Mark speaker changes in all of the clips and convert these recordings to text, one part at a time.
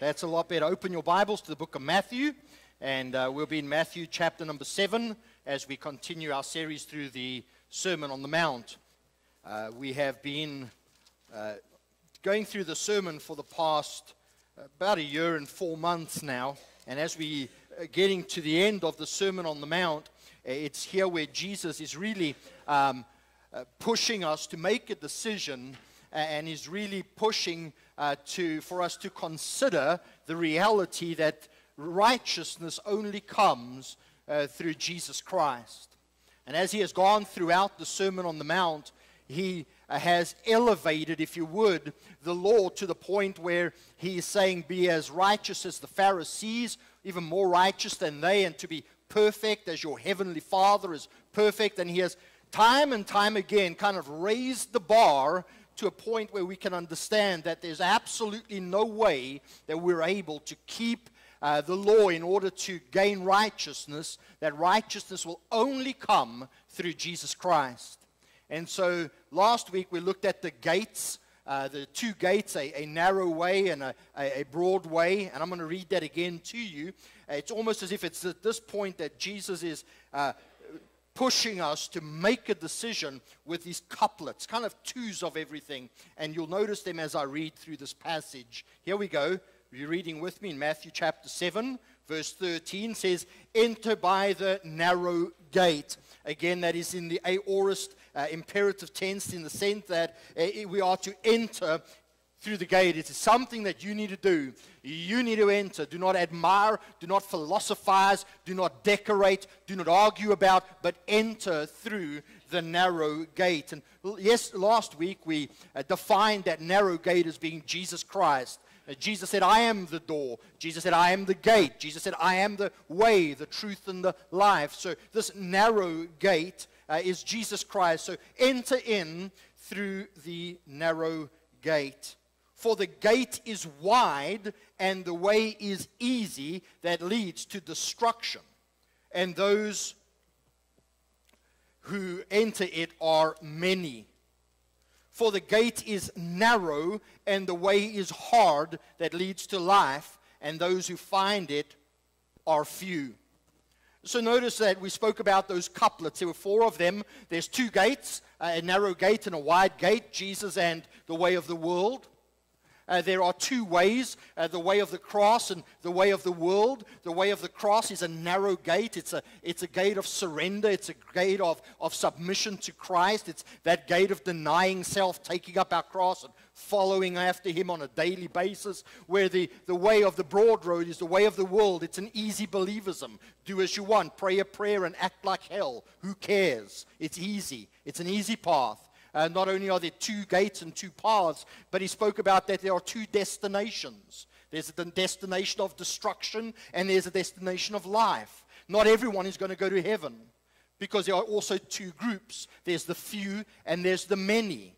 Speaker 1: That's a lot better. Open your Bibles to the book of Matthew, and uh, we'll be in Matthew chapter number 7 as we continue our series through the Sermon on the Mount. Uh, we have been uh, going through the sermon for the past about a year and four months now, and as we are getting to the end of the Sermon on the Mount, it's here where Jesus is really um, uh, pushing us to make a decision and is really pushing uh, to, for us to consider the reality that righteousness only comes uh, through Jesus Christ. And as he has gone throughout the Sermon on the Mount, he uh, has elevated, if you would, the law to the point where he is saying, Be as righteous as the Pharisees, even more righteous than they, and to be perfect as your heavenly Father is perfect. And he has time and time again kind of raised the bar to a point where we can understand that there's absolutely no way that we're able to keep uh, the law in order to gain righteousness, that righteousness will only come through Jesus Christ. And so last week we looked at the gates, uh, the two gates, a, a narrow way and a, a, broad way. And I'm going to read that again to you. It's almost as if it's at this point that Jesus is uh, pushing us to make a decision with these couplets, kind of twos of everything. And you'll notice them as I read through this passage. Here we go. You're reading with me in Matthew chapter 7, verse 13 says, Enter by the narrow gate. Again, that is in the aorist uh, imperative tense in the sense that uh, we are to enter through the gate. It is something that you need to do. You need to enter. Do not admire, do not philosophize, do not decorate, do not argue about, but enter through the narrow gate. And yes, last week we uh, defined that narrow gate as being Jesus Christ. Uh, Jesus said, I am the door. Jesus said, I am the gate. Jesus said, I am the way, the truth, and the life. So this narrow gate uh, is Jesus Christ. So enter in through the narrow gate. For the gate is wide and the way is easy that leads to destruction. And those who enter it are many. For the gate is narrow and the way is hard that leads to life, and those who find it are few. So notice that we spoke about those couplets. There were four of them. There's two gates a narrow gate and a wide gate, Jesus and the way of the world. Uh, there are two ways uh, the way of the cross and the way of the world. The way of the cross is a narrow gate, it's a, it's a gate of surrender, it's a gate of, of submission to Christ. It's that gate of denying self, taking up our cross, and following after Him on a daily basis. Where the, the way of the broad road is the way of the world, it's an easy believism. Do as you want, pray a prayer, and act like hell. Who cares? It's easy, it's an easy path. Uh, not only are there two gates and two paths, but he spoke about that there are two destinations. There's a destination of destruction and there's a destination of life. Not everyone is going to go to heaven because there are also two groups there's the few and there's the many.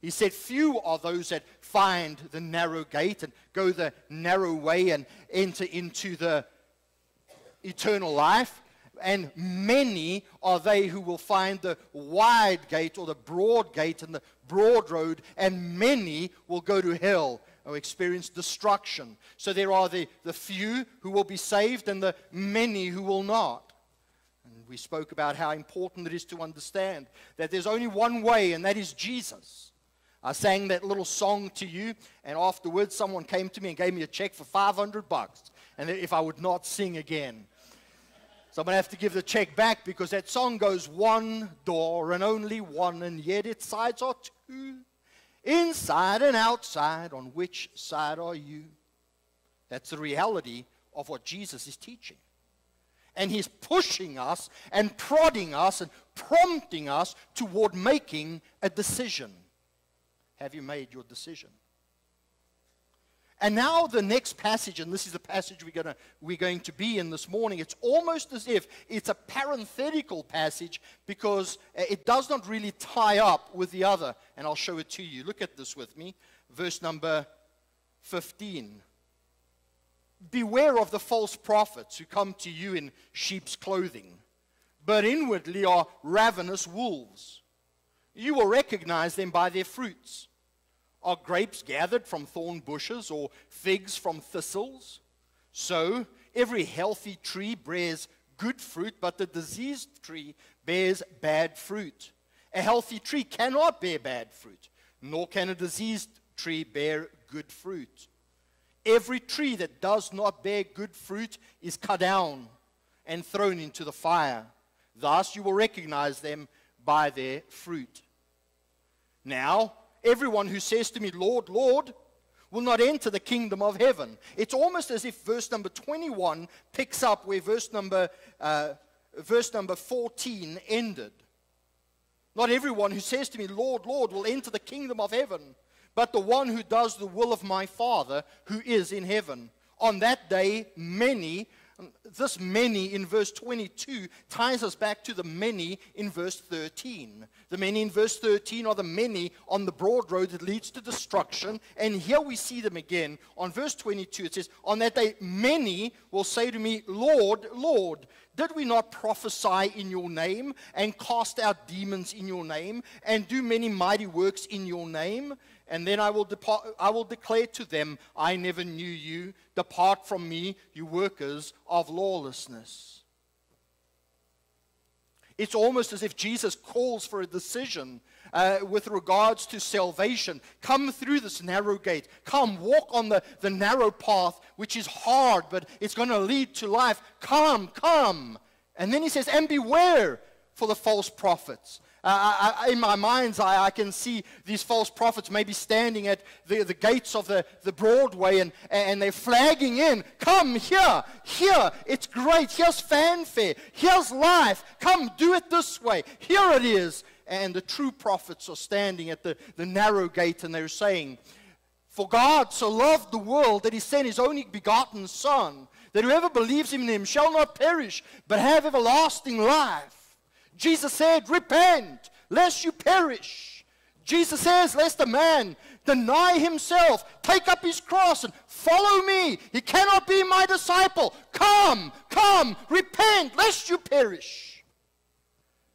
Speaker 1: He said, Few are those that find the narrow gate and go the narrow way and enter into the eternal life and many are they who will find the wide gate or the broad gate and the broad road, and many will go to hell or experience destruction. So there are the, the few who will be saved and the many who will not. And we spoke about how important it is to understand that there's only one way, and that is Jesus. I sang that little song to you, and afterwards someone came to me and gave me a check for 500 bucks, and if I would not sing again. So I'm going to have to give the check back because that song goes one door and only one, and yet its sides are two. Inside and outside, on which side are you? That's the reality of what Jesus is teaching. And he's pushing us and prodding us and prompting us toward making a decision. Have you made your decision? And now the next passage, and this is the passage we're, gonna, we're going to be in this morning, it's almost as if it's a parenthetical passage because uh, it does not really tie up with the other. And I'll show it to you. Look at this with me. Verse number 15. Beware of the false prophets who come to you in sheep's clothing, but inwardly are ravenous wolves. You will recognize them by their fruits. Are grapes gathered from thorn bushes or figs from thistles? So, every healthy tree bears good fruit, but the diseased tree bears bad fruit. A healthy tree cannot bear bad fruit, nor can a diseased tree bear good fruit. Every tree that does not bear good fruit is cut down and thrown into the fire. Thus you will recognize them by their fruit. Now, everyone who says to me, Lord, Lord, will not enter the kingdom of heaven. It's almost as if verse number 21 picks up where verse number, uh, verse number 14 ended. Not everyone who says to me, Lord, Lord, will enter the kingdom of heaven, but the one who does the will of my Father who is in heaven. On that day, many Um, this many in verse 22 ties us back to the many in verse 13. The many in verse 13 are the many on the broad road that leads to destruction. And here we see them again. On verse 22, it says, On that day, many will say to me, Lord, Lord, did we not prophesy in your name and cast out demons in your name and do many mighty works in your name? And then I will, depart, I will declare to them, I never knew you. Depart from me, you workers of lawlessness. It's almost as if Jesus calls for a decision uh, with regards to salvation. Come through this narrow gate. Come, walk on the, the narrow path, which is hard, but it's going to lead to life. Come, come. And then he says, and beware for the false prophets. Uh, I, in my mind's eye, I can see these false prophets maybe standing at the, the gates of the, the Broadway and, and they're flagging in. Come here, here, it's great. Here's fanfare. Here's life. Come, do it this way. Here it is. And the true prophets are standing at the, the narrow gate and they're saying, For God so loved the world that he sent his only begotten Son, that whoever believes in him shall not perish, but have everlasting life. Jesus said, Repent, lest you perish. Jesus says, Lest a man deny himself, take up his cross, and follow me. He cannot be my disciple. Come, come, repent, lest you perish.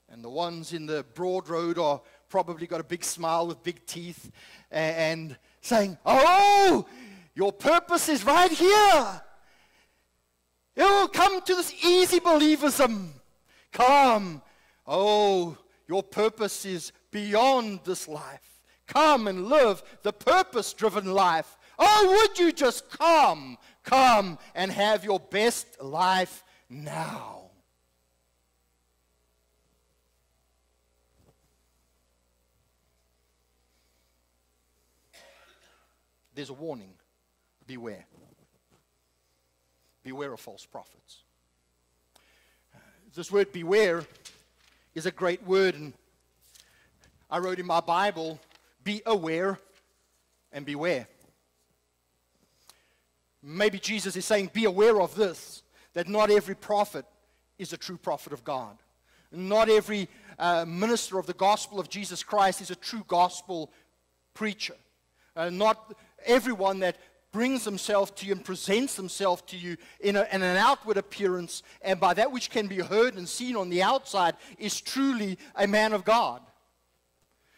Speaker 1: And the ones in the broad road are probably got a big smile with big teeth and saying, Oh, your purpose is right here. It will come to this easy believism. Come, Oh, your purpose is beyond this life. Come and live the purpose driven life. Oh, would you just come? Come and have your best life now. There's a warning beware. Beware of false prophets. This word beware is a great word. And I wrote in my Bible, be aware and beware. Maybe Jesus is saying, be aware of this, that not every prophet is a true prophet of God. Not every uh, minister of the gospel of Jesus Christ is a true gospel preacher. Uh, not everyone that brings himself to you and presents himself to you in, a, in, an outward appearance, and by that which can be heard and seen on the outside, is truly a man of God.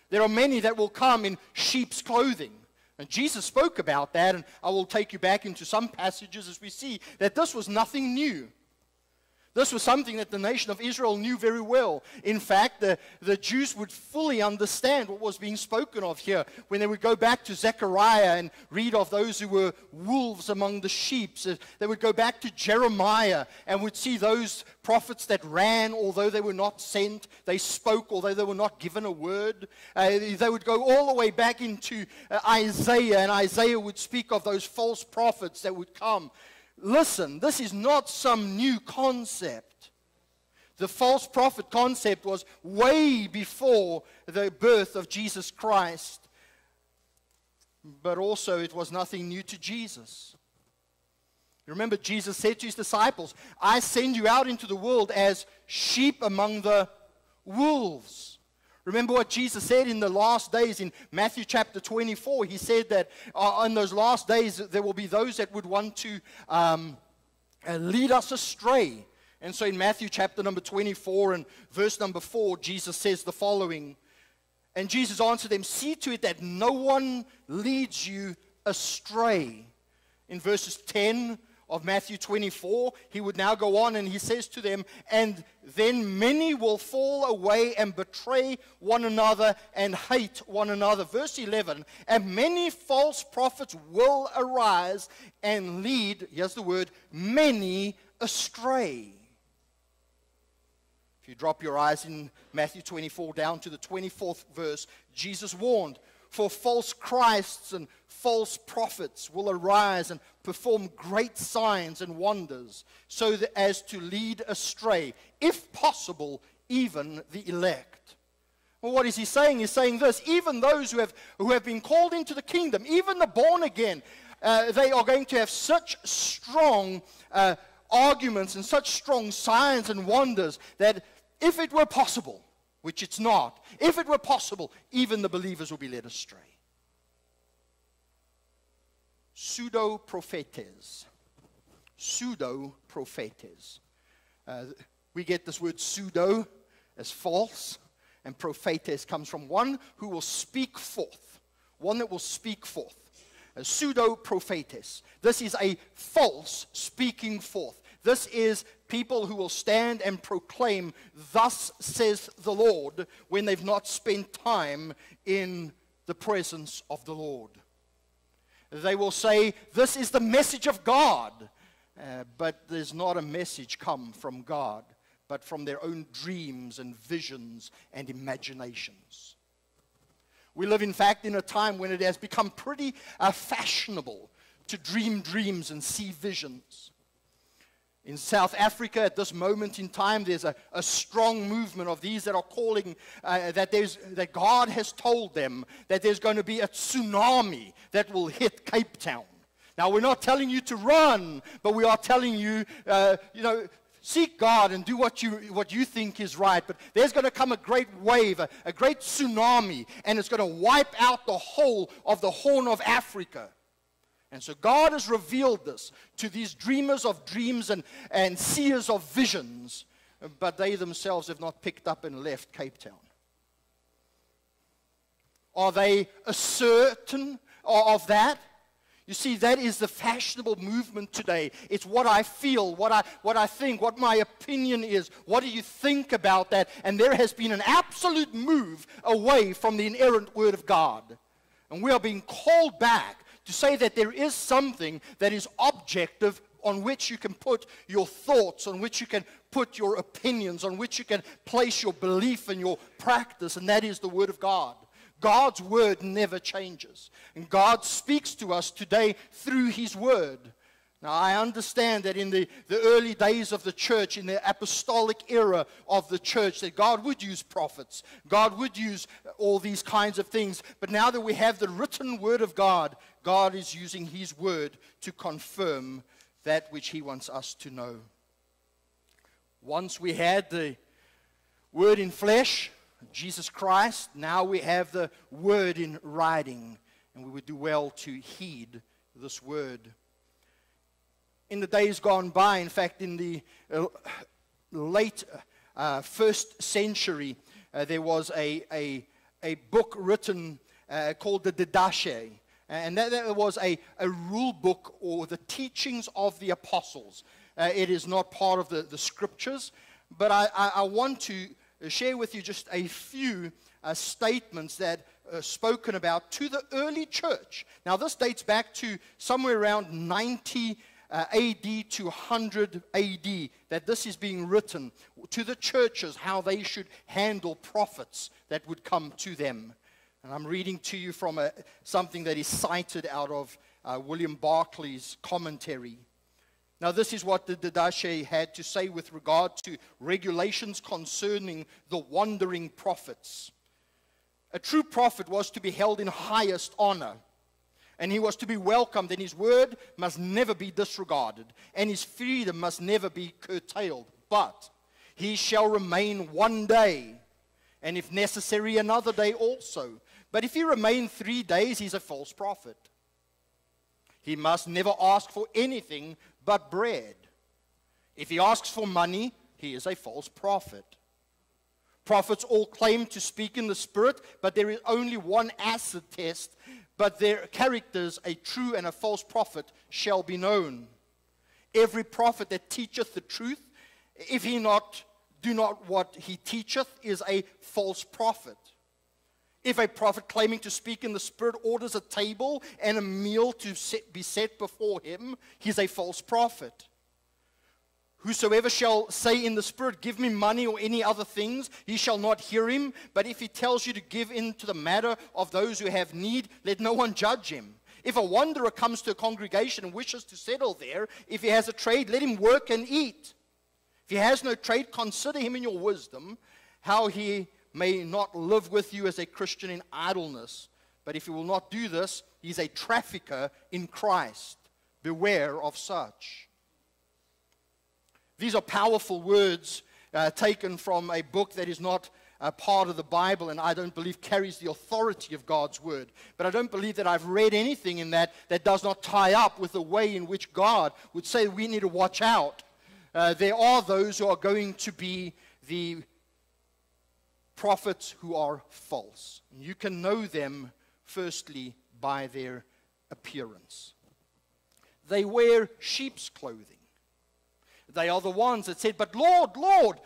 Speaker 1: There are many that will come in sheep's clothing. And Jesus spoke about that, and I will take you back into some passages as we see that this was nothing new. This was something that the nation of Israel knew very well. In fact, the, the Jews would fully understand what was being spoken of here when they would go back to Zechariah and read of those who were wolves among the sheep. So they would go back to Jeremiah and would see those prophets that ran, although they were not sent. They spoke, although they were not given a word. Uh, they would go all the way back into uh, Isaiah, and Isaiah would speak of those false prophets that would come Listen, this is not some new concept. The false prophet concept was way before the birth of Jesus Christ, but also it was nothing new to Jesus. Remember, Jesus said to his disciples, I send you out into the world as sheep among the wolves. Remember what Jesus said in the last days in Matthew chapter 24? He said that uh, in those last days there will be those that would want to um, uh, lead us astray. And so in Matthew chapter number 24 and verse number 4, Jesus says the following And Jesus answered them, See to it that no one leads you astray. In verses 10 of Matthew 24, he would now go on and he says to them, And then many will fall away and betray one another and hate one another. Verse 11, and many false prophets will arise and lead, here's the word, many astray. If you drop your eyes in Matthew 24 down to the 24th verse, Jesus warned, For false Christs and false prophets will arise and perform great signs and wonders, so that as to lead astray, if possible, even the elect. Well, what is he saying? He's saying this even those who have, who have been called into the kingdom, even the born again, uh, they are going to have such strong uh, arguments and such strong signs and wonders that if it were possible, which it's not, if it were possible, even the believers will be led astray pseudo prophetes. Pseudo prophetes. Uh, we get this word pseudo as false, and prophetes comes from one who will speak forth, one that will speak forth. A pseudo prophetes. This is a false speaking forth. This is people who will stand and proclaim, Thus says the Lord, when they've not spent time in the presence of the Lord. They will say, This is the message of God. Uh, but there's not a message come from God, but from their own dreams and visions and imaginations. We live, in fact, in a time when it has become pretty uh, fashionable to dream dreams and see visions. In South Africa, at this moment in time, there's a, a strong movement of these that are calling uh, that, there's, that God has told them that there's going to be a tsunami that will hit Cape Town. Now, we're not telling you to run, but we are telling you, uh, you know, seek God and do what you, what you think is right. But there's going to come a great wave, a, a great tsunami, and it's going to wipe out the whole of the Horn of Africa. And so God has revealed this to these dreamers of dreams and, and seers of visions, but they themselves have not picked up and left Cape Town. Are they certain of that? You see, that is the fashionable movement today. It's what I feel, what I, what I think, what my opinion is. What do you think about that? And there has been an absolute move away from the inerrant Word of God. And we are being called back to say that there is something that is objective on which you can put your thoughts, on which you can put your opinions, on which you can place your belief and your practice, and that is the Word of God. God's Word never changes. And God speaks to us today through His Word. Now, I understand that in the, the early days of the church, in the apostolic era of the church, that God would use prophets. God would use all these kinds of things. But now that we have the written word of God, God is using his word to confirm that which he wants us to know. Once we had the word in flesh, Jesus Christ, now we have the word in writing. And we would do well to heed this word in the days gone by, in fact, in the uh, late uh, first century, uh, there was a, a, a book written uh, called the Didache. And that, that, was a, a rule book or the teachings of the apostles. Uh, it is not part of the, the scriptures, but I, I, I want to share with you just a few statements that uh, spoken about to the early church. Now, this dates back to somewhere around 90 uh, AD to 100 AD that this is being written to the churches how they should handle prophets that would come to them. And I'm reading to you from a, something that is cited out of uh, William Barclay's commentary. Now, this is what the Didache had to say with regard to regulations concerning the wandering prophets. A true prophet was to be held in highest honor and he was to be welcomed, and his word must never be disregarded, and his freedom must never be curtailed. But he shall remain one day, and if necessary, another day also. But if he remain three days, he's a false prophet. He must never ask for anything but bread. If he asks for money, he is a false prophet. prophets all claim to speak in the Spirit, but there is only one acid test. But their characters, a true and a false prophet, shall be known. Every prophet that teacheth the truth, if he not do not what he teacheth, is a false prophet. If a prophet claiming to speak in the Spirit orders a table and a meal to set, be set before him, he's a false prophet. Whosoever shall say in the Spirit, Give me money or any other things, ye shall not hear him. But if he tells you to give in to the matter of those who have need, let no one judge him. If a wanderer comes to a congregation and wishes to settle there, if he has a trade, let him work and eat. If he has no trade, consider him in your wisdom, how he may not live with you as a Christian in idleness. But if he will not do this, he is a trafficker in Christ. Beware of such. These are powerful words uh, taken from a book that is not a part of the Bible and I don't believe carries the authority of God's word. But I don't believe that I've read anything in that that does not tie up with the way in which God would say we need to watch out. Uh, there are those who are going to be the prophets who are false. And you can know them, firstly, by their appearance. They wear sheep's clothing. They are the ones that said, But Lord, Lord,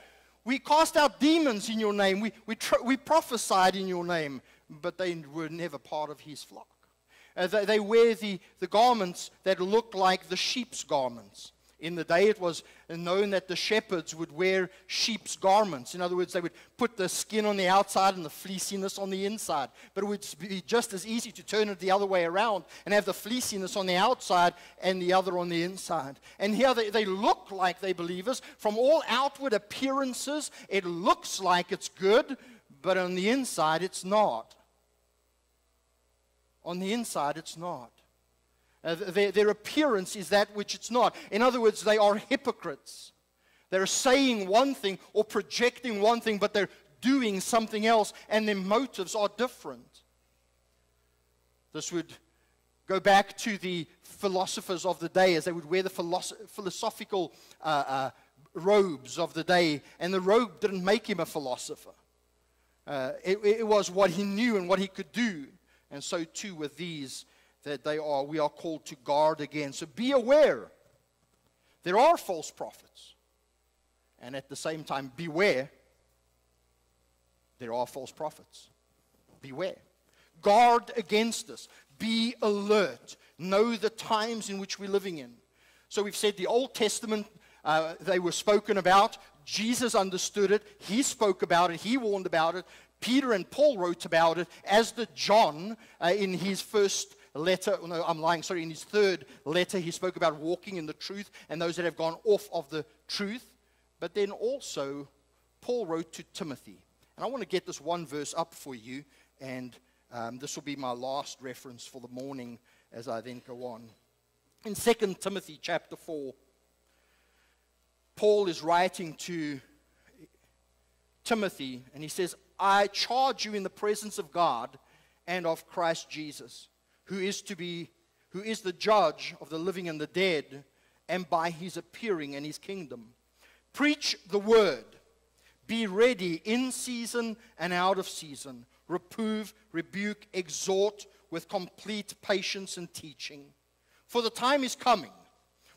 Speaker 1: we cast out demons in your name. We, we, we prophesied in your name. But they were never part of his flock. Uh, they, they wear the, the garments that look like the sheep's garments. In the day, it was known that the shepherds would wear sheep's garments. In other words, they would put the skin on the outside and the fleeciness on the inside. But it would be just as easy to turn it the other way around and have the fleeciness on the outside and the other on the inside. And here they, they look like they believers. From all outward appearances, it looks like it's good, but on the inside, it's not. On the inside, it's not. Uh, their, their appearance is that which it's not. In other words, they are hypocrites. They're saying one thing or projecting one thing, but they're doing something else, and their motives are different. This would go back to the philosophers of the day as they would wear the philosoph- philosophical uh, uh, robes of the day, and the robe didn't make him a philosopher. Uh, it, it was what he knew and what he could do. And so too with these that they are, we are called to guard against. So be aware. There are false prophets. And at the same time, beware. There are false prophets. Beware. Guard against this. Be alert. Know the times in which we're living in. So we've said the Old Testament, uh, they were spoken about. Jesus understood it. He spoke about it. He warned about it. Peter and Paul wrote about it, as did John uh, in his first letter, no, I'm lying, sorry, in his third letter, he spoke about walking in the truth and those that have gone off of the truth. But then also, Paul wrote to Timothy. And I want to get this one verse up for you, and um, this will be my last reference for the morning as I then go on. In 2 Timothy chapter 4, Paul is writing to Timothy, and he says, I charge you in the presence of God and of Christ Jesus who is to be who is the judge of the living and the dead and by his appearing and his kingdom. Preach the word. Be ready in season and out of season. Reprove rebuke exhort with complete patience and teaching. For the time is coming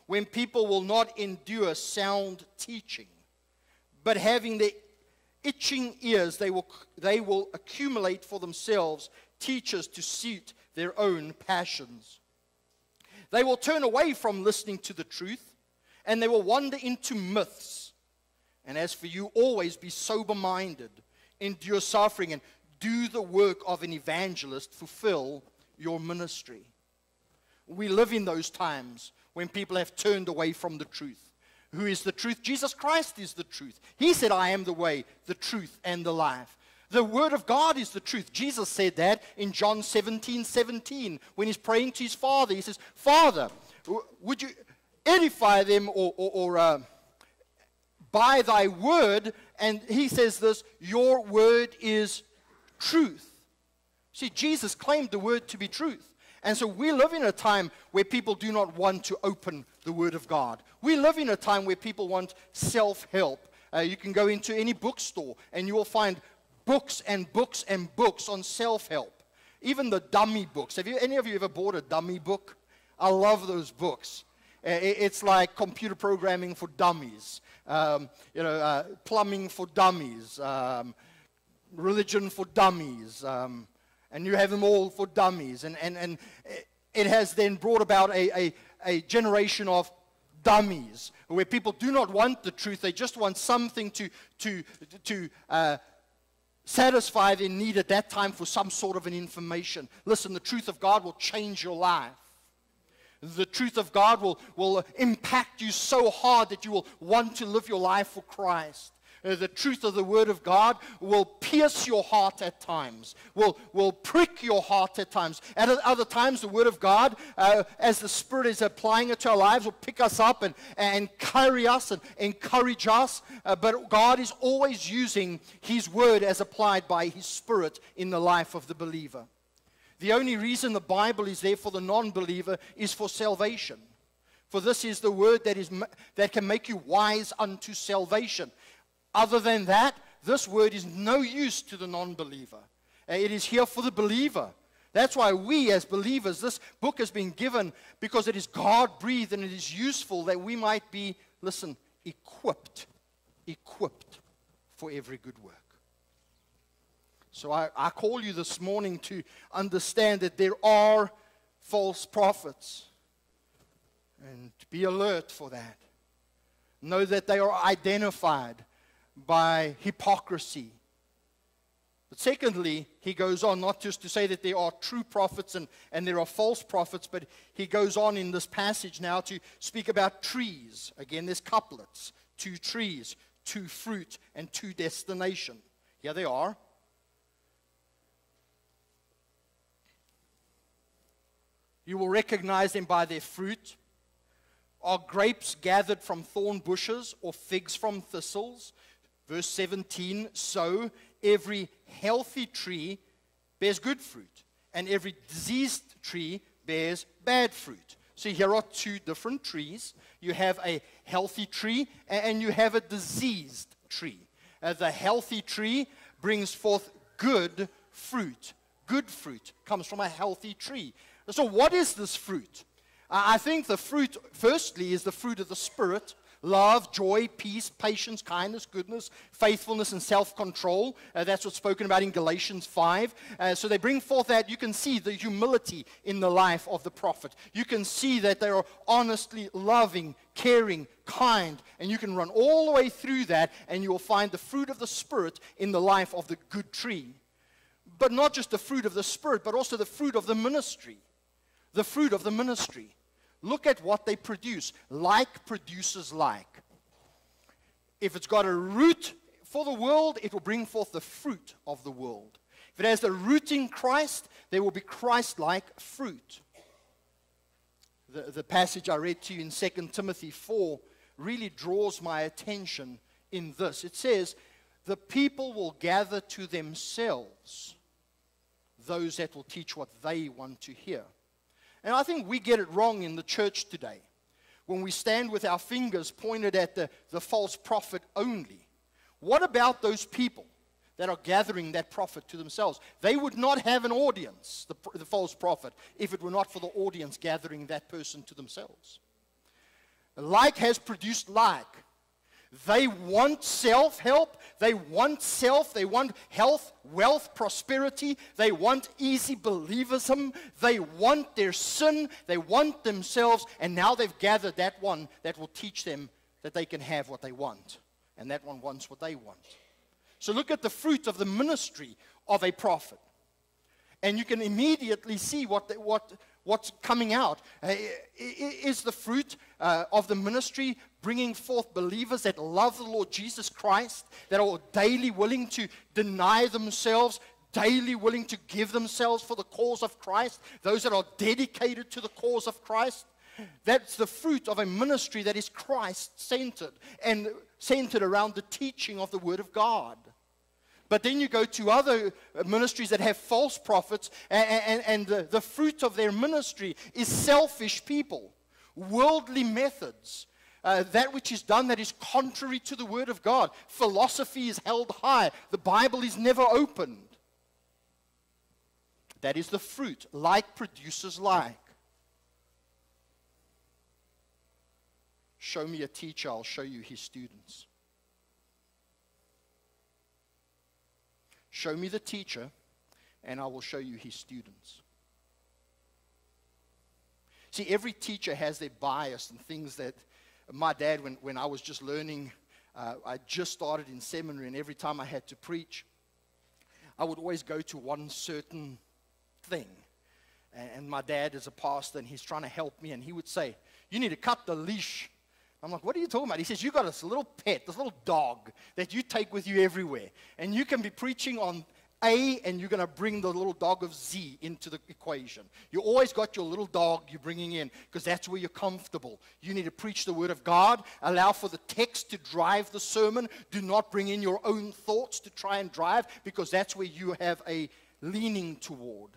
Speaker 1: when people will not endure sound teaching but having the itching ears they will they will accumulate for themselves teachers to suit their own passions. They will turn away from listening to the truth and they will wander into myths. And as for you, always be sober minded, endure suffering, and do the work of an evangelist, fulfill your ministry. We live in those times when people have turned away from the truth. Who is the truth? Jesus Christ is the truth. He said, I am the way, the truth, and the life. The word of God is the truth. Jesus said that in John 17 17 when he's praying to his Father. He says, Father, would you edify them or, or, or uh, by thy word? And he says this, Your word is truth. See, Jesus claimed the word to be truth. And so we live in a time where people do not want to open the Word of God. We live in a time where people want self help Uh, you can go into any bookstore and you will find books and books and books on self help. Even the dummy books. Have you, any of you ever bought a dummy book? I love those books. Uh, it's like computer programming for dummies, um, you know, uh, plumbing for dummies, um, religion for dummies, um, and you have them all for dummies. And, and, and it has then brought about a, a, a generation of dummies where people do not want the truth, they just want something to, to, to uh, satisfy their need at that time for some sort of an information. Listen, the truth of God will change your life. The truth of God will, will impact you so hard that you will want to live your life for Christ. Uh, the truth of the Word of God will pierce your heart at times, will, will prick your heart at times. At other times, the Word of God, uh, as the Spirit is applying it to our lives, will pick us up and, and carry us and encourage us. Uh, but God is always using His Word as applied by His Spirit in the life of the believer. The only reason the Bible is there for the non believer is for salvation. For this is the word that, is, that can make you wise unto salvation. Other than that, this word is no use to the non believer. Uh, it is here for the believer. That's why we, as believers, this book has been given because it is God breathed and it is useful that we might be, listen, equipped, equipped for every good work. So I, I call you this morning to understand that there are false prophets and be alert for that. Know that they are identified by hypocrisy. But secondly, he goes on not just to say that there are true prophets and, and there are false prophets, but he goes on in this passage now to speak about trees. Again, there's couplets two trees, two fruit, and two destination. Here they are. You will recognize them by their fruit. Are grapes gathered from thorn bushes or figs from thistles? Verse 17 So every healthy tree bears good fruit, and every diseased tree bears bad fruit. So here are two different trees. You have a healthy tree and you have a diseased tree. Uh, the healthy tree brings forth good fruit. Good fruit comes from a healthy tree. So, what is this fruit? I think the fruit, firstly, is the fruit of the Spirit love, joy, peace, patience, kindness, goodness, faithfulness, and self control. Uh, that's what's spoken about in Galatians 5. Uh, so they bring forth that. You can see the humility in the life of the prophet. You can see that they are honestly loving, caring, kind. And you can run all the way through that, and you will find the fruit of the Spirit in the life of the good tree. But not just the fruit of the Spirit, but also the fruit of the ministry the fruit of the ministry. Look at what they produce. Like produces like. If it's got a root for the world, it will bring forth the fruit of the world. If it has the root in Christ, there will be Christ like fruit. The, the passage I read to you in 2 Timothy 4 really draws my attention in this. It says, The people will gather to themselves those that will teach what they want to hear. And I think we get it wrong in the church today when we stand with our fingers pointed at the, the false prophet only. What about those people that are gathering that prophet to themselves? They would not have an audience, the, the false prophet, if it were not for the audience gathering that person to themselves. Like has produced like. They want self help. They want self. They want health, wealth, prosperity. They want easy believism. They want their sin. They want themselves. And now they've gathered that one that will teach them that they can have what they want. And that one wants what they want. So look at the fruit of the ministry of a prophet. And you can immediately see what, the, what, what's coming out. Uh, is the fruit uh, of the ministry bringing forth believers that love the Lord Jesus Christ, that are daily willing to deny themselves, daily willing to give themselves for the cause of Christ, those that are dedicated to the cause of Christ. That's the fruit of a ministry that is Christ centered and centered around the teaching of the Word of God. But then you go to other ministries that have false prophets, and, and, and the, the fruit of their ministry is selfish people, worldly methods, uh, that which is done that is contrary to the Word of God. Philosophy is held high, the Bible is never opened. That is the fruit. Like produces like. Show me a teacher, I'll show you his students. Show me the teacher, and I will show you his students. See, every teacher has their bias and things that my dad, when, when I was just learning, uh, I just started in seminary, and every time I had to preach, I would always go to one certain thing. And, and my dad is a pastor, and he's trying to help me, and he would say, You need to cut the leash. I'm like, What are you talking about? He says, You got this little pet, this little dog that you take with you everywhere, and you can be preaching on a, and you're going to bring the little dog of Z into the equation. You always got your little dog you're bringing in because that's where you're comfortable. You need to preach the Word of God, allow for the text to drive the sermon. Do not bring in your own thoughts to try and drive because that's where you have a leaning toward.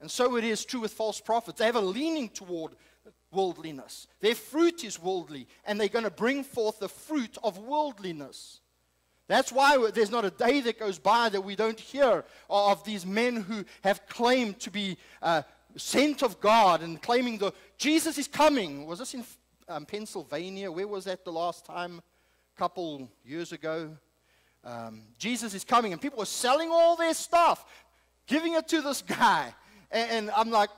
Speaker 1: And so it is true with false prophets. They have a leaning toward worldliness. Their fruit is worldly, and they're going to bring forth the fruit of worldliness. That's why there's not a day that goes by that we don't hear of these men who have claimed to be uh, sent of God and claiming the Jesus is coming. Was this in um, Pennsylvania? Where was that the last time? A couple years ago. Um, Jesus is coming, and people were selling all their stuff, giving it to this guy. And, and I'm like,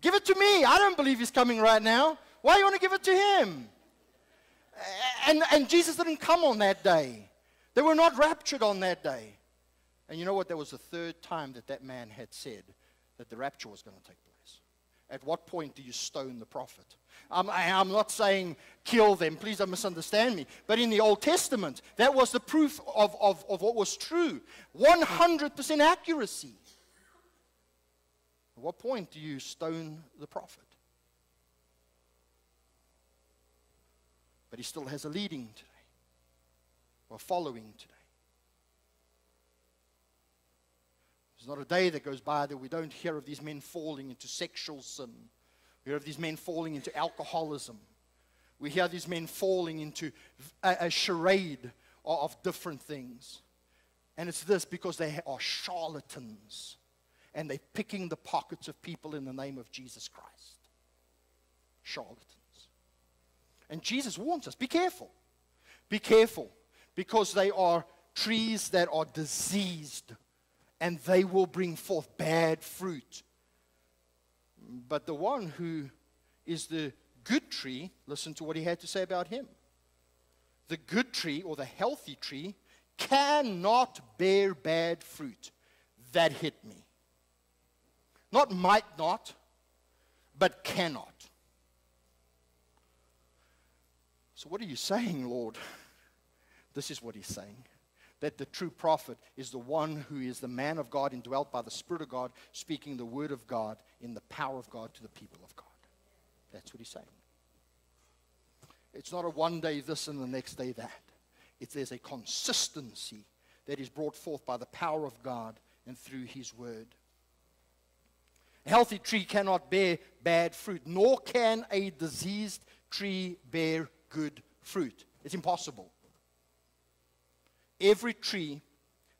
Speaker 1: give it to me. I don't believe he's coming right now. Why do you want to give it to him? And, and Jesus didn't come on that day. They were not raptured on that day. And you know what? That was the third time that that man had said that the rapture was going to take place. At what point do you stone the prophet? I'm, I'm not saying kill them, please don't misunderstand me. But in the Old Testament, that was the proof of, of, of what was true 100% accuracy. At what point do you stone the prophet? But he still has a leading today or following today. There's not a day that goes by that we don't hear of these men falling into sexual sin. We hear of these men falling into alcoholism. We hear these men falling into a, a charade of, of different things. And it's this because they are charlatans and they're picking the pockets of people in the name of Jesus Christ. Charlatans. And Jesus warns us be careful. Be careful because they are trees that are diseased and they will bring forth bad fruit. But the one who is the good tree, listen to what he had to say about him. The good tree or the healthy tree cannot bear bad fruit. That hit me. Not might not, but cannot. So, what are you saying, Lord? This is what he's saying that the true prophet is the one who is the man of God, indwelt by the Spirit of God, speaking the word of God in the power of God to the people of God. That's what he's saying. It's not a one day this and the next day that. It's, there's a consistency that is brought forth by the power of God and through his word. A healthy tree cannot bear bad fruit, nor can a diseased tree bear good fruit. It's impossible. Every tree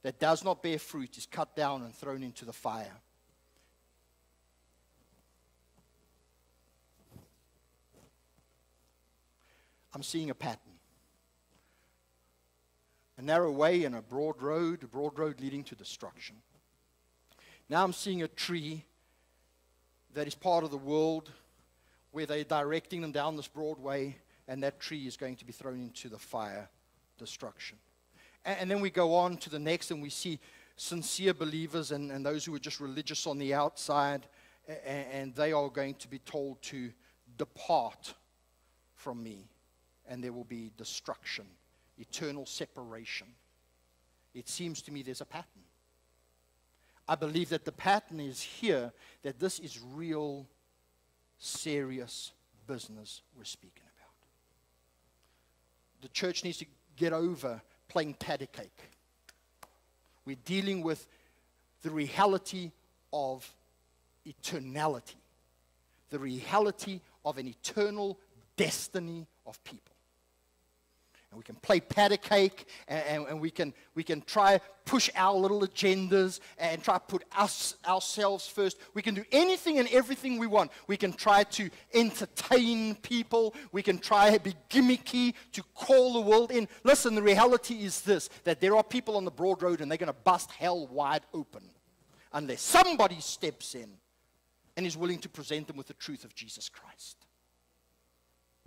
Speaker 1: that does not bear fruit is cut down and thrown into the fire. I'm seeing a pattern. A narrow way and a broad road, a broad road leading to destruction. Now I'm seeing a tree that is part of the world where they're directing them down this broad way, and that tree is going to be thrown into the fire, destruction. And, then we go on to the next and we see sincere believers and, and those who are just religious on the outside, and, and they are going to be told to depart from me, and there will be destruction, eternal separation. It seems to me there's a pattern. I believe that the pattern is here, that this is real, serious business we're speaking about. The church needs to get over playing patty cake. We're dealing with the reality of eternality, the reality of an eternal destiny of people. And we can play patty cake and, and, and, we, can, we can try push our little agendas and try to put us, ourselves first. We can do anything and everything we want. We can try to entertain people. We can try to be gimmicky to call the world in. Listen, the reality is this that there are people on the broad road and they're going to bust hell wide open unless somebody steps in and is willing to present them with the truth of Jesus Christ.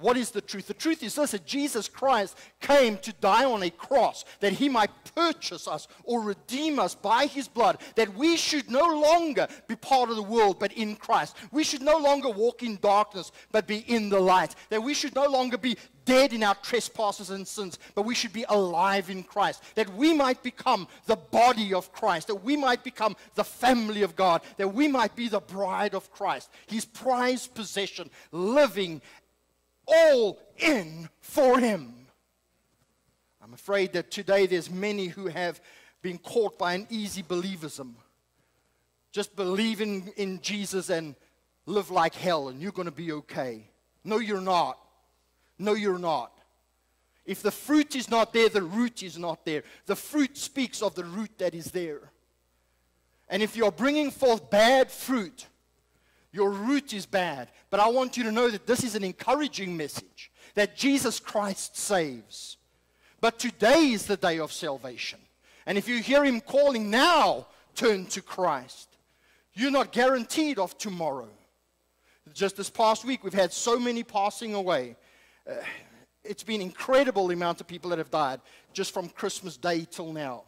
Speaker 1: What is the truth? The truth is this that Jesus Christ came to die on a cross that he might purchase us or redeem us by his blood, that we should no longer be part of the world but in Christ. We should no longer walk in darkness but be in the light. That we should no longer be dead in our trespasses and sins, but we should be alive in Christ. That we might become the body of Christ, that we might become the family of God, that we might be the bride of Christ, his prized possession, living all in for him. I'm afraid that today there's many who have been caught by an easy believism. Just believe in, in Jesus and live like hell and you're going to be okay. No, you're not. No, you're not. If the fruit is not there, the root is not there. The fruit speaks of the root that is there. And if you're bringing forth bad fruit, your root is bad. But I want you to know that this is an encouraging message that Jesus Christ saves. But today is the day of salvation. And if you hear him calling now, turn to Christ. You're not guaranteed of tomorrow. Just this past week, we've had so many passing away. Uh, it's been incredible the amount of people that have died just from Christmas Day till now.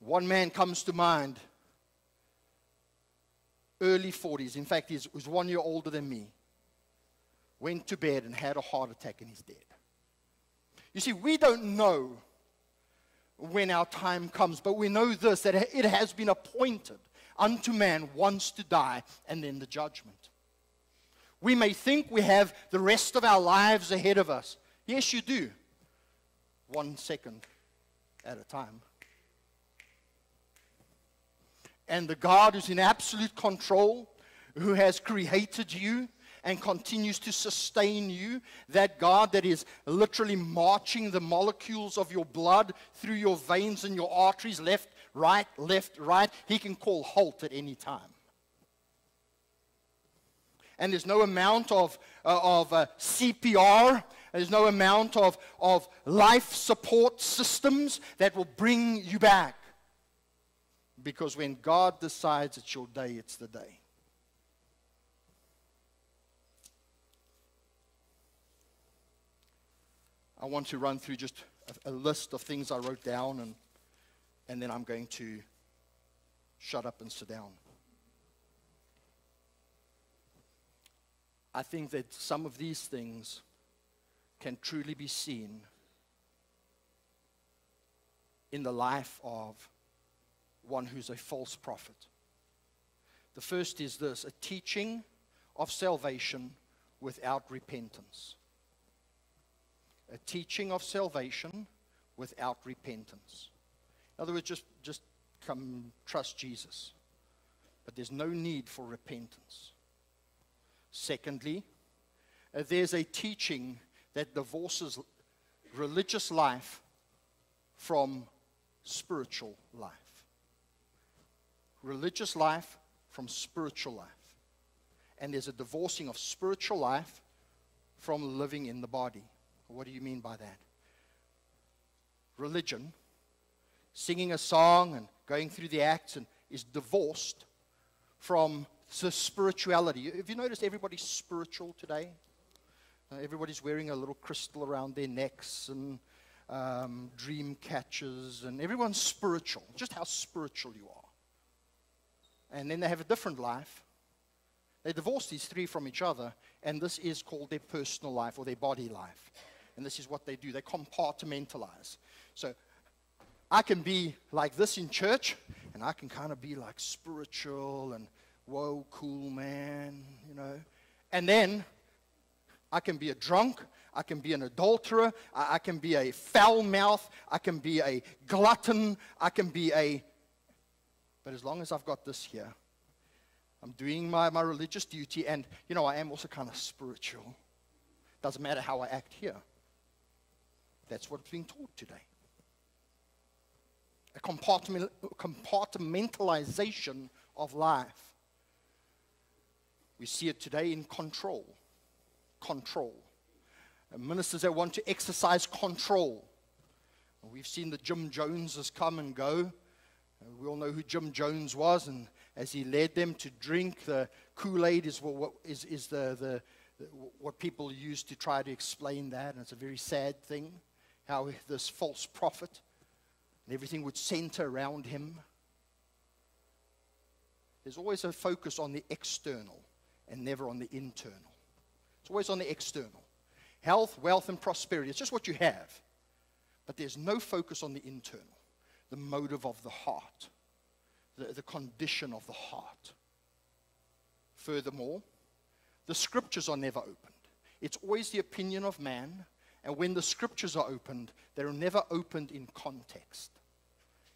Speaker 1: One man comes to mind early 40s. In fact, he was one year older than me. Went to bed and had a heart attack and he's dead. You see, we don't know when our time comes, but we know this that it has been appointed unto man once to die and then the judgment. We may think we have the rest of our lives ahead of us. Yes, you do. One second at a time and the God who's in absolute control, who has created you and continues to sustain you, that God that is literally marching the molecules of your blood through your veins and your arteries, left, right, left, right, he can call halt at any time. And there's no amount of, uh, of uh, CPR, there's no amount of, of life support systems that will bring you back. Because when God decides it's your day, it's the day. I want to run through just a, a, list of things I wrote down, and, and then I'm going to shut up and sit down. I think that some of these things can truly be seen in the life of one who's a false prophet. The first is this a teaching of salvation without repentance. A teaching of salvation without repentance. In other words, just, just come trust Jesus. But there's no need for repentance. Secondly, uh, there's a teaching that divorces religious life from spiritual life religious life from spiritual life. And there's a divorcing of spiritual life from living in the body. What do you mean by that? Religion, singing a song and going through the acts, and is divorced from the spirituality. Have you noticed everybody's spiritual today? Uh, everybody's wearing a little crystal around their necks and um, dream catchers, and everyone's spiritual. Just how spiritual you are and then they have a different life. They divorce these three from each other, and this is called their personal life or their body life. And this is what they do they compartmentalize. So I can be like this in church, and I can kind of be like spiritual and whoa, cool man, you know. And then I can be a drunk, I can be an adulterer, I, I can be a foul mouth, I can be a glutton, I can be a but as long as I've got this here, I'm doing my, my religious duty, and, you know, I am also kind of spiritual. Doesn't matter how I act here. That's what's being taught today. A compartment, compartmentalization of life. We see it today in control. Control. And ministers that want to exercise control. We've seen the Jim Joneses come and go. We all know who Jim Jones was, and as he led them to drink the Kool Aid, is, what, is, is the, the, the, what people use to try to explain that. And it's a very sad thing how this false prophet and everything would center around him. There's always a focus on the external and never on the internal. It's always on the external health, wealth, and prosperity. It's just what you have. But there's no focus on the internal, the motive of the heart, the, the condition of the heart. Furthermore, the scriptures are never opened. It's always the opinion of man, and when the scriptures are opened, they're never opened in context.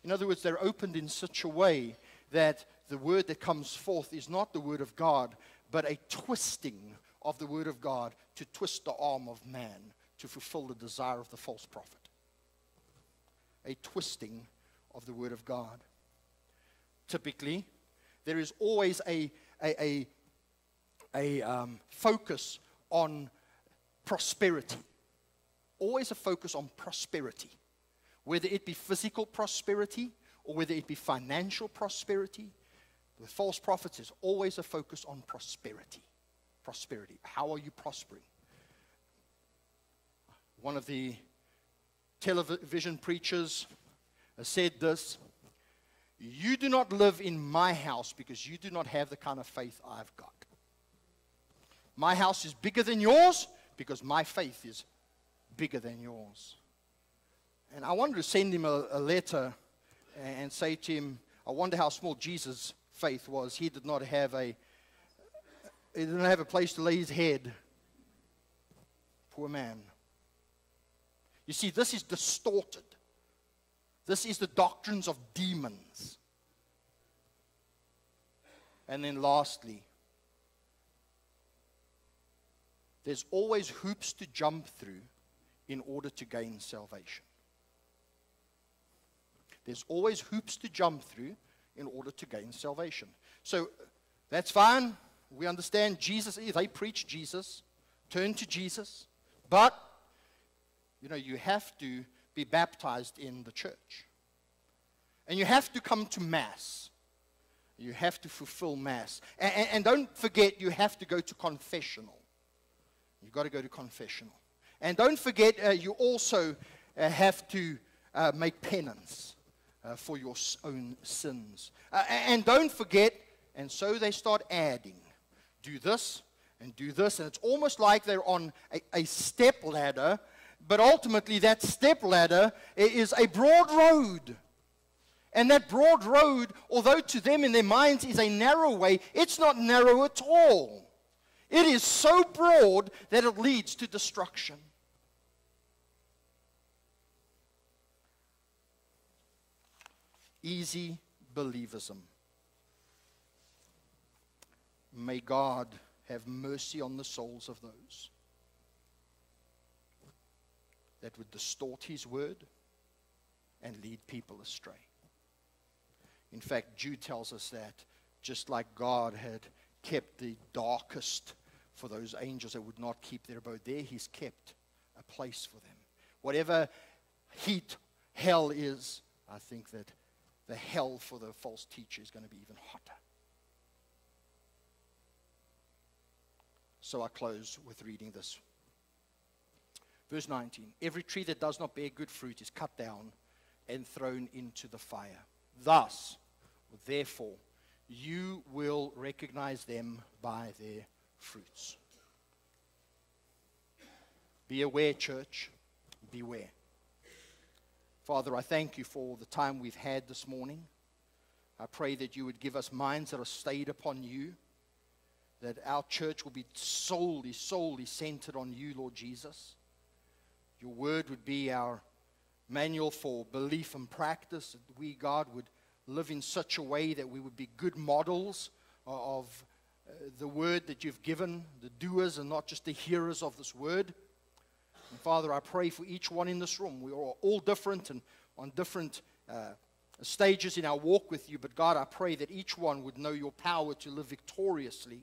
Speaker 1: In other words, they're opened in such a way that the word that comes forth is not the word of God, but a twisting of the word of God to twist the arm of man to fulfill the desire of the false prophet. A twisting of the word of God. Typically, there is always a, a, a, a um, focus on prosperity. Always a focus on prosperity. Whether it be physical prosperity or whether it be financial prosperity, with false prophets is always a focus on prosperity. Prosperity. How are you prospering? One of the television preachers said this You do not live in my house because you do not have the kind of faith I've got. My house is bigger than yours because my faith is bigger than yours. And I wanted to send him a, a letter and say to him, I wonder how small Jesus' faith was. He did not have a he didn't have a place to lay his head. Poor man. You see, this is distorted. This is the doctrines of demons. And then lastly, there's always hoops to jump through in order to gain salvation. There's always hoops to jump through in order to gain salvation. So that's fine. We understand Jesus, they preach Jesus, turn to Jesus, but you know, you have to be baptized in the church. And you have to come to Mass. You have to fulfill Mass. And, and, and don't forget, you have to go to confessional. You've got to go to confessional. And don't forget, uh, you also uh, have to uh, make penance uh, for your own sins. Uh, and don't forget, and so they start adding do this and do this. And it's almost like they're on a, a step ladder, but ultimately, that step ladder is a broad road. And that broad road, although to them in their minds is a narrow way, it's not narrow at all. It is so broad that it leads to destruction. easy believism. May God have mercy on the souls of those that would distort his word and lead people astray. In fact, Jude tells us that just like God had kept the darkest for those angels that would not keep their abode there, he's kept a place for them. Whatever heat hell is, I think that the hell for the false teacher is going to be even hotter. So I close with reading this. Verse 19 Every tree that does not bear good fruit is cut down and thrown into the fire. Thus, therefore, you will recognize them by their fruits. Be aware, church. Beware. Father, I thank you for the time we've had this morning. I pray that you would give us minds that are stayed upon you, that our church will be solely, solely centered on you, Lord Jesus. Your word would be our manual for belief and practice, that we, God, would live in such a way that we would be good models of uh, the word that you've given, the doers and not just the hearers of this word. And Father, I pray for each one in this room. We are all different and on different uh, stages in our walk with you, but God, I pray that each one would know your power to live victoriously.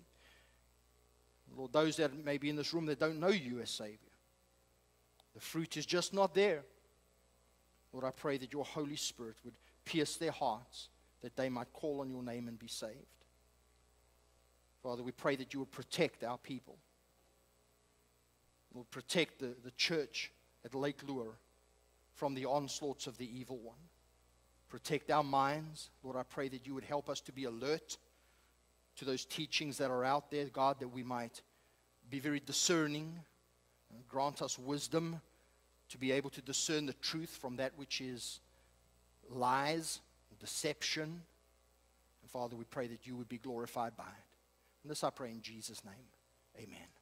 Speaker 1: Lord, those that may be in this room that don't know you as Savior, the fruit is just not there. Lord, I pray that your Holy Spirit would pierce their hearts that they might call on your name and be saved. Father, we pray that you would protect our people. Lord, protect the, the church at Lake Lure from the onslaughts of the evil one. Protect our minds. Lord, I pray that you would help us to be alert to those teachings that are out there, God, that we might be very discerning. Grant us wisdom to be able to discern the truth from that which is lies, deception. And Father, we pray that you would be glorified by it. And this I pray in Jesus' name. Amen.